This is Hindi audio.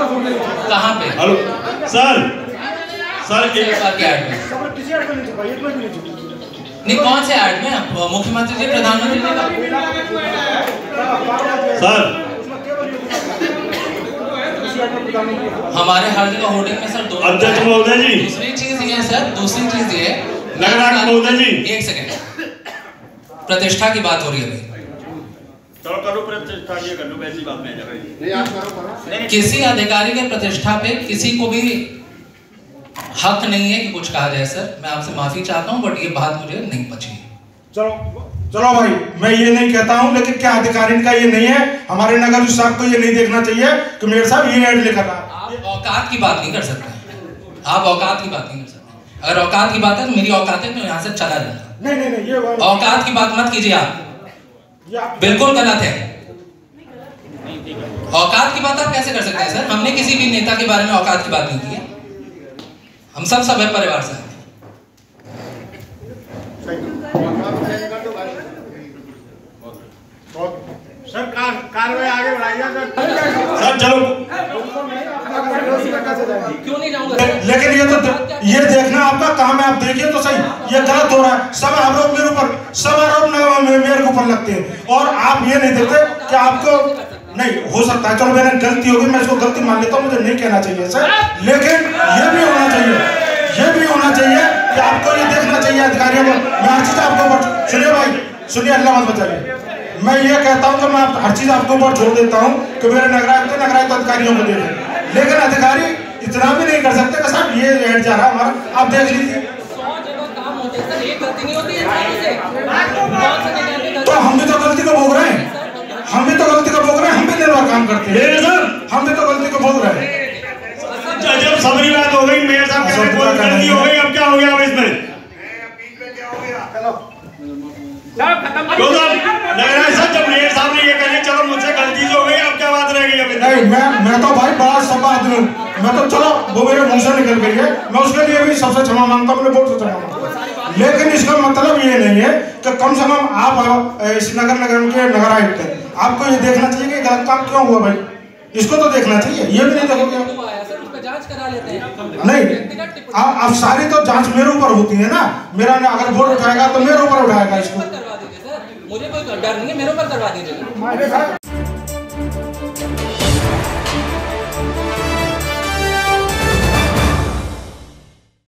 कहाँ पे? हेलो। सर। सर के ऐड में? किसी ऐड में नहीं कौन से ऐड में? मुख्यमंत्री जी प्रधानमंत्री जी का। सर। हमारे हर जगह होर्डिंग में सर दो अध्यक्ष महोदय जी। दूसरी चीज़ ये है सर दूसरी चीज़ ये महोदय जी। एक सेकंड। प्रतिष्ठा की बात हो रही है अभी। चलो करो प्रतिष्ठा ये कर लो वैसी बात नहीं किसी अधिकारी के प्रतिष्ठा पे किसी को भी हक नहीं है कि कुछ कहा जाए सर। मैं आपसे माफ़ी चाहता हूँ बट ये बात मुझे नहीं बची। चलो चलो भाई मैं ये नहीं कहता हूँ लेकिन क्या अधिकारी का ये नहीं है? हमारे नगर साहब को ये नहीं देखना चाहिए कि मेरे साहब ये ऐड लेकर आप औकात की बात नहीं कर सकते। आप औकात की बात नहीं कर सकते। अगर औकात की बात है तो मेरी औकात है तो यहाँ से चला जाऊँगा। नहीं नहीं नहीं ये औकात की बात मत कीजिए आप। बिल्कुल गलत है। औकात की बात आप कैसे कर सकते हैं सर? हमने किसी भी नेता के बारे में औकात की बात नहीं की है। हम सब सभ्य परिवार से हैं। सर कार्रवाई आगे बढ़ाइए सर। चलो। क्यों नहीं जाऊँगा लेकिन ये तो ये देखना आपका काम है आप देखिए तो सही। ये गलत हो रहा है। सब आरोप मेरे ऊपर सब ऊपर लगते हैं। और आप ये नहीं देखते कि आपको नहीं, हो सकता है, चलो मैंने गलती होगी मैं इसको गलती मान लेता हूँ, मुझे नहीं कहना चाहिए सर लेकिन ये भी होना चाहिए, ये भी होना चाहिए कि आपको ये देखना चाहिए अधिकारियों को। मैं हर चीज़ आपको ऊपर, सुनिए भाई, सुनिए, अल्लाह मत बचाइए मैं ये कहता हूँ कि मैं हर चीज़ आपके ऊपर छोड़ देता हूँ कि मेरे नगरायुक्त नगरायुक्त अधिकारियों को देखें लेकिन अधिकारी इतना भी नहीं कर सकते कि साहब, ये ऐड जा रहा हमारा, आप देख लीजिए। काम करते हैं। मेरे सर हम भी तो गलती को भोग रहे हैं। जब सबरी बात हो गई मेयर साहब कह रहे हैं, कोई गलती हो गई अब क्या हो गया अब इसमें? क्यों साहब नगराज साहब जब मेयर साहब ने ये कहे चलो मुझसे गलती हो गई अब क्या बात रह गई नहीं मैं मैं तो भाई बड़ा सब आदमी मैं तो चलो वो मेरे मुँह से निकल गई है। मैं उसके लिए भी सबसे क्षमा माँगता हूँ बहुत क्षमा माँगता हूँ। लेकिन इसका मतलब ये नहीं है कि कम से कम आप इस नगर निगम के नगर आयुक्त हैं। आपको ये देखना चाहिए कि गलत काम क्यों हुआ भाई? इसको तो देखना चाहिए। ये भी नहीं देखोगे आप। हैं। नहीं। अब अब सारी तो जाँच मेरे ऊपर होती है ना। मेरा ना अगर वोट उठाएगा तो मेरे ऊपर उठाएगा इसको। करवा दीजिए सर। मुझे कोई डर नहीं है मेरे ऊपर करवा दीजिए।